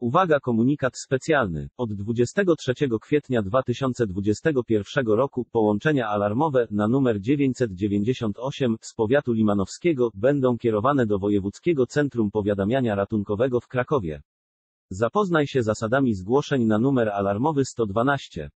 Uwaga komunikat specjalny. Od 23 kwietnia 2021 roku połączenia alarmowe na numer 998 z powiatu limanowskiego będą kierowane do Wojewódzkiego Centrum Powiadamiania Ratunkowego w Krakowie. Zapoznaj się zasadami zgłoszeń na numer alarmowy 112.